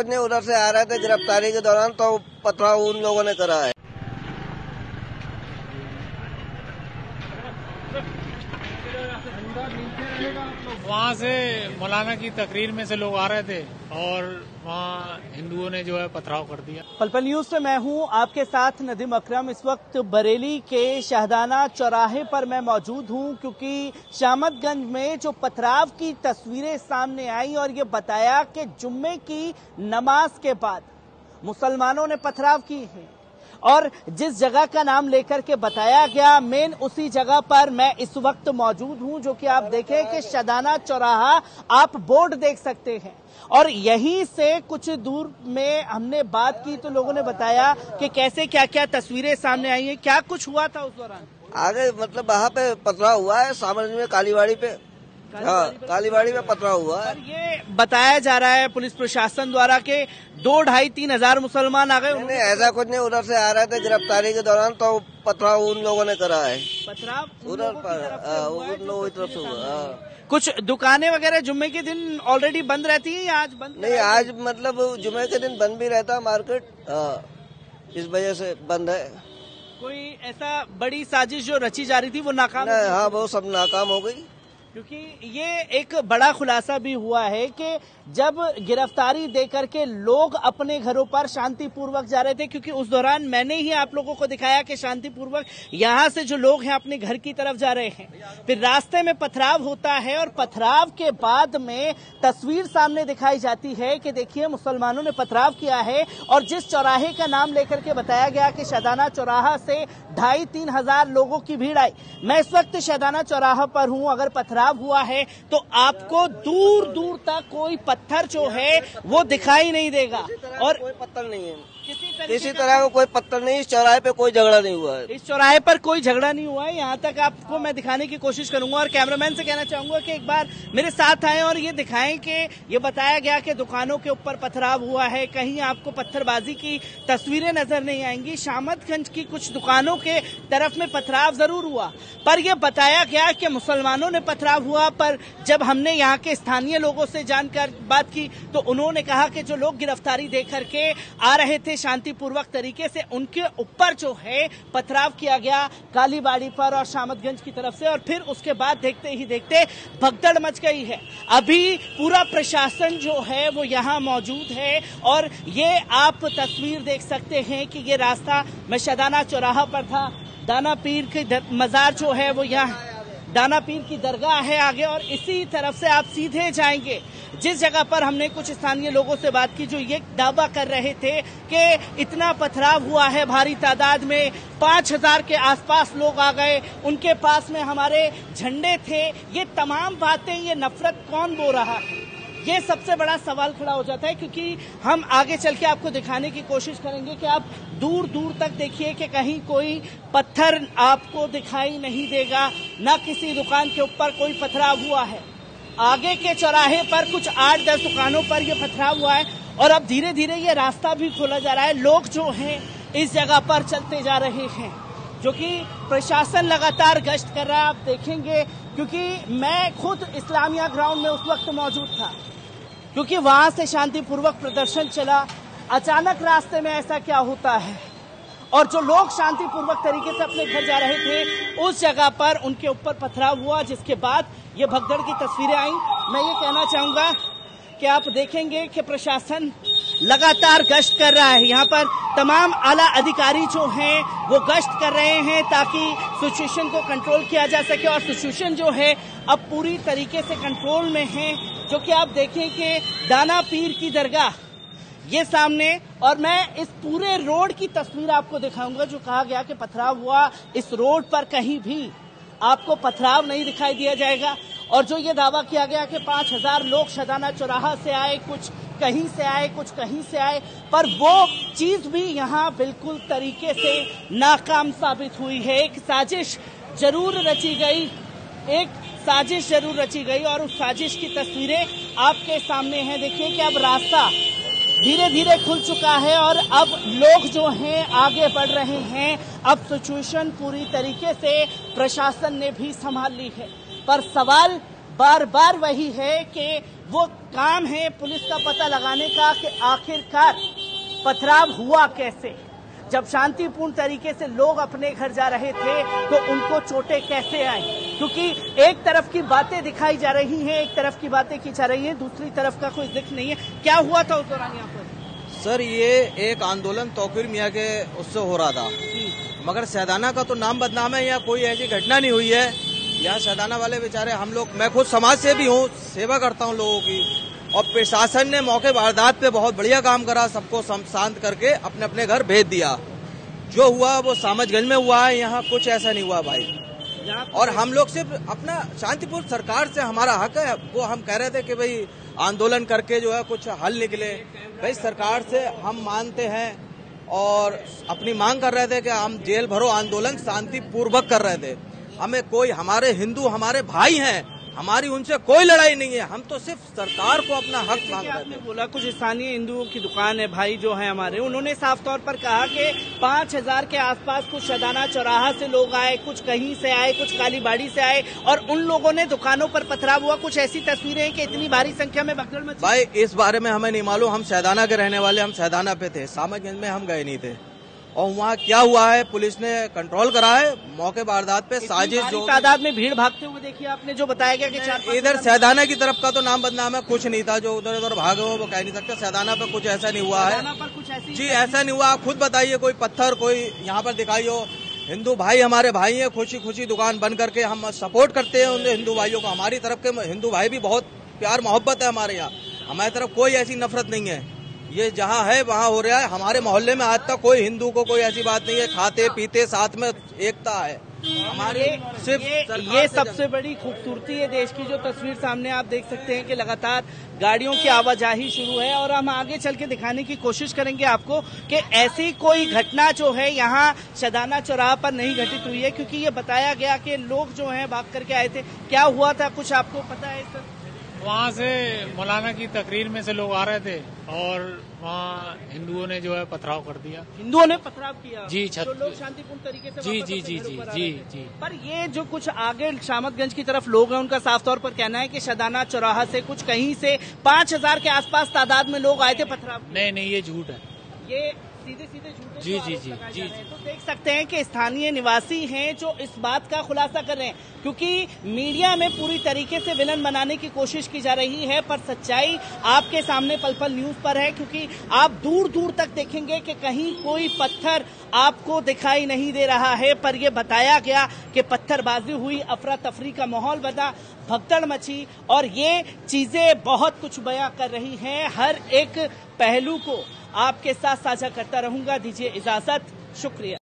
कुछ नहीं, उधर से आ रहे थे गिरफ्तारी के दौरान तो पथराव उन लोगों ने करा है। वहाँ से मौलाना की तकरीर में से लोग आ रहे थे और वहाँ हिंदुओं ने जो है पथराव कर दिया। पलपल न्यूज़ से मैं हूँ, आपके साथ नदीम अकरम। इस वक्त बरेली के शहदाना चौराहे पर मैं मौजूद हूँ, क्योंकि शामतगंज में जो पथराव की तस्वीरें सामने आई और ये बताया कि जुम्मे की नमाज़ के बाद मुसलमानों ने पथराव की है। और जिस जगह का नाम लेकर के बताया गया मेन उसी जगह पर मैं इस वक्त मौजूद हूँ, जो कि आप देखें कि शदाना चौराहा आप बोर्ड देख सकते हैं। और यहीं से कुछ दूर में हमने बात की तो लोगों ने बताया कि कैसे क्या क्या तस्वीरें सामने आई हैं, क्या कुछ हुआ था उस दौरान? आगे मतलब वहाँ पे पथराव हुआ है, सामने में कालीबाड़ी पे। हाँ कालीबाड़ी में पथराव हुआ है ये बताया जा रहा है पुलिस प्रशासन द्वारा के दो ढाई तीन हज़ार मुसलमान आ गए नहीं नहीं, ऐसा कुछ नहीं उधर से आ रहे थे गिरफ्तारी के दौरान तो पथराव उन लोगों ने करा है पथराव उधर हाँ, है उन लोगों की तरफ़ से हुआ हाँ। हैं। कुछ दुकानें वगैरह जुम्मे के दिन ऑलरेडी बंद रहती है या आज बंद नहीं आज मतलब जुम्मे के दिन बंद भी रहता है मार्केट हाँ, इस वजह से बंद है कोई ऐसा बड़ी साजिश जो रची जा रही थी वो नाकाम हो? हाँ वो सब नाकाम हो गई क्योंकि ये एक बड़ा खुलासा भी हुआ है कि जब गिरफ्तारी देकर के लोग अपने घरों पर शांतिपूर्वक जा रहे थे, क्योंकि उस दौरान मैंने ही आप लोगों को दिखाया कि शांतिपूर्वक यहाँ से जो लोग हैं, अपने घर की तरफ़ जा रहे हैं। फिर रास्ते में पथराव होता है और पथराव के बाद में तस्वीर सामने दिखाई जाती है कि देखिए, मुसलमानों ने पथराव किया है और जिस चौराहे का नाम लेकर के बताया गया कि शदाना चौराहा से ढाई तीन हज़ार लोगों की भीड़ आई। मैं इस वक्त शदाना चौराहा पर हूँ। अगर पथराव हुआ है तो आपको दूर दूर तक कोई पत्थर जो है वो दिखाई नहीं देगा। और कोई पत्थर नहीं है। किसी का तरह का कोई पत्थर नहीं इस चौराहे पे कोई झगड़ा नहीं हुआ है। इस चौराहे पर कोई झगड़ा नहीं हुआ है। यहाँ तक आपको मैं दिखाने की कोशिश करूँगा और कैमरामैन से कहना चाहूँगा कि एक बार मेरे साथ आए और ये दिखाएँ कि ये बताया गया कि दुकानों के ऊपर पथराव हुआ है। कहीं आपको पत्थरबाजी की तस्वीरें नज़र नहीं आएँगी। शामतगंज की कुछ दुकानों के तरफ़ में पथराव ज़रूर हुआ। पर यह बताया गया कि मुसलमानों ने पथराव हुआ। पर जब हमने यहाँ के स्थानीय लोगों से जानकर बात की तो उन्होंने कहा कि जो लोग गिरफ्तारी दे करके आ रहे थे शांतिपूर्वक तरीके से उनके ऊपर जो है पथराव किया गया कालीबाड़ी पर और शामतगंज की तरफ़ से और फिर उसके बाद देखते ही देखते भगदड़ मच गई है। अभी पूरा प्रशासन जो है वो यहाँ मौजूद है और ये आप तस्वीर देख सकते हैं कि ये रास्ता मैं शदाना चौराहा पर था, दाना पीर की मजार जो है वो यहाँ दाना पीर की दरगाह है आगे और इसी तरफ़ से आप सीधे जाएँगे। जिस जगह पर हमने कुछ स्थानीय लोगों से बात की जो ये दावा कर रहे थे कि इतना पथराव हुआ है भारी तादाद में, पाँच हज़ार के आसपास लोग आ गए, उनके पास में हमारे झंडे थे। ये तमाम बातें, ये नफरत कौन बो रहा है? ये सबसे बड़ा सवाल खड़ा हो जाता है, क्योंकि हम आगे चल के आपको दिखाने की कोशिश करेंगे कि आप दूर दूर तक देखिए कि कहीं कोई पत्थर आपको दिखाई नहीं देगा, न किसी दुकान के ऊपर कोई पथराव हुआ है। आगे के चौराहे पर कुछ आठ दस दुकानों पर यह पथराव हुआ है, और अब धीरे धीरे ये रास्ता भी खोला जा रहा है। लोग जो हैं, इस जगह पर चलते जा रहे हैं, जो कि प्रशासन लगातार गश्त कर रहा है। आप देखेंगे, क्योंकि मैं खुद इस्लामिया ग्राउंड में उस वक्त मौजूद था। क्योंकि वहाँ से शांतिपूर्वक प्रदर्शन चला। अचानक रास्ते में ऐसा क्या होता है? और जो लोग शांतिपूर्वक तरीके से अपने घर जा रहे थे, उस जगह पर उनके ऊपर पथराव हुआ, जिसके बाद ये भगदड़ की तस्वीरें आई। मैं ये कहना चाहूँगा कि आप देखेंगे कि प्रशासन लगातार गश्त कर रहा है। यहाँ पर तमाम आला अधिकारी जो हैं, वो गश्त कर रहे हैं ताकि सिचुएशन को कंट्रोल किया जा सके। और सिचुएशन जो है, अब पूरी तरीके से कंट्रोल में है। जो कि आप देखें कि दाना पीर की दरगाह, ये सामने, और मैं इस पूरे रोड की तस्वीर आपको दिखाऊँगा, जो कहा गया कि पथराव हुआ इस रोड पर कहीं भी। आपको पथराव नहीं दिखाई दिया जाएगा, और जो ये दावा किया गया कि पाँच हज़ार लोग शदाना चौराहा से आए, कुछ कहीं से आए, कुछ कहीं से आए, पर वो चीज़ भी यहाँ बिल्कुल तरीके से नाकाम साबित हुई है। एक साजिश ज़रूर रची गई, एक साजिश ज़रूर रची गई और उस साजिश की तस्वीरें आपके सामने हैं। देखिए कि अब रास्ता धीरे धीरे खुल चुका है और अब लोग जो हैं, आगे बढ़ रहे हैं। अब सिचुएशन पूरी तरीके से प्रशासन ने भी संभाल ली है। पर सवाल बार बार वही है कि वो काम है पुलिस का पता लगाने का कि आखिरकार पथराव हुआ कैसे? जब शांतिपूर्ण तरीके से लोग अपने घर जा रहे थे तो उनको चोटें कैसे आई? क्योंकि एक तरफ़ की बातें दिखाई जा रही हैं एक तरफ़ की बातें की जा रही हैं दूसरी तरफ़ का कोई ज़िक्र नहीं है। क्या हुआ था उस दौरान यहाँ पर? सर ये एक आंदोलन तोकिर मियाँ के उससे हो रहा था। मगर सैदाना का तो नाम बदनाम है यहाँ कोई ऐसी घटना नहीं हुई है? यहाँ सैदाना वाले बेचारे हम लोग मैं खुद समाज से भी हूँ सेवा करता हूँ लोगों की। और प्रशासन ने मौके वारदात पे बहुत बढ़िया काम करा सबको शांत करके अपने अपने घर भेज दिया। जो हुआ वो सामजगंज में हुआ है यहाँ कुछ ऐसा नहीं हुआ भाई। और हम लोग सिर्फ़ अपना शांतिपूर्ण सरकार से हमारा हक है वो हम कह रहे थे कि भाई आंदोलन करके जो है कुछ हल निकले। भाई सरकार से हम मानते हैं और अपनी मांग कर रहे थे कि हम जेल भरो आंदोलन शांति पूर्वक कर रहे थे। हमें कोई हमारे हिंदू हमारे भाई हैं हमारी उनसे कोई लड़ाई नहीं है। हम तो सिर्फ़ सरकार को अपना हक मांग रहे थे बोला कुछ स्थानीय हिंदुओं की दुकान है भाई जो है हमारे उन्होंने साफ़ तौर पर कहा कि पाँच हज़ार के आसपास कुछ शदाना चौराहा से लोग आए कुछ कहीं से आए कुछ कालीबाड़ी से आए और उन लोगों ने दुकानों पर पथराव हुआ। कुछ ऐसी तस्वीरें हैं कि इतनी भारी संख्या में भगदड़ मची। भाई इस बारे में हमें नहीं मालूम। हम सैदाना के रहने वाले हम सैदाना पे थे। सामजगंज में हम गए नहीं थे। और वहाँ क्या हुआ है? पुलिस ने कंट्रोल करा है। मौके वारदात पे साजिश जो तादाद में भीड़ भागते हुए देखिए आपने जो बताया गया कि चार इधर सैदाना की तरफ़ का तो नाम बदनाम है कुछ नहीं था जो उधर उधर भागे हो वो कह नहीं सकते। सैदाना पे कुछ ऐसा नहीं हुआ है। कुछ जी ऐसा नहीं हुआ। आप खुद बताइए कोई पत्थर कोई यहाँ पर दिखाई हो। हिंदू भाई हमारे भाई हैं खुशी खुशी दुकान बंद करके हम सपोर्ट करते हैं उन हिंदू भाइयों को। हमारी तरफ़ के हिंदू भाई भी बहुत प्यार मोहब्बत है हमारे यहाँ। हमारी तरफ़ कोई ऐसी नफरत नहीं है। ये जहाँ है वहाँ हो रहा है। हमारे मोहल्ले में आज तक कोई हिंदू को कोई ऐसी बात नहीं है। खाते पीते साथ में एकता है। हमारे सिर्फ़ ये, ये सबसे बड़ी खूबसूरती है देश की जो तस्वीर सामने आप देख सकते हैं कि लगातार गाड़ियों की आवाजाही शुरू है। और हम आगे चल के दिखाने की कोशिश करेंगे आपको कि ऐसी कोई घटना जो है यहाँ शदाना चौराह पर नहीं घटित हुई है क्योंकि ये बताया गया कि लोग जो है भाग करके आए थे। क्या हुआ था? कुछ आपको पता है सर वहाँ से मौलाना की तकरीर में से लोग आ रहे थे और वहाँ हिंदुओं ने जो है पथराव कर दिया। हिंदुओं ने पथराव किया? जी, छत- जो लोग शांतिपूर्ण तरीके से जी, जी, जी, जी, जी, जी। पर ये जो कुछ आगे शामतगंज की तरफ़ लोग हैं उनका साफ़ तौर पर कहना है कि शदाना चौराहा से कुछ कहीं से पाँच हज़ार के आसपास तादाद में लोग आए थे पथराव नहीं नहीं ये झूठ है। ये सीधे सीधे झूठे जी, जी, जी, जी। तो देख सकते हैं कि स्थानीय निवासी हैं जो इस बात का खुलासा कर रहे हैं क्योंकि मीडिया में पूरी तरीके से विलन बनाने की कोशिश की जा रही है पर सच्चाई आपके सामने पल पल न्यूज़ पर है क्योंकि आप दूर दूर तक देखेंगे कि कहीं कोई पत्थर आपको दिखाई नहीं दे रहा है पर यह बताया गया कि पत्थरबाजी हुई अफरा तफरी का माहौल बना भगदड़ मची और ये चीज़ें बहुत कुछ बयां कर रही हैं हर एक पहलू को आपके साथ साझा करता रहूँगा। दीजिए इजाज़त। शुक्रिया।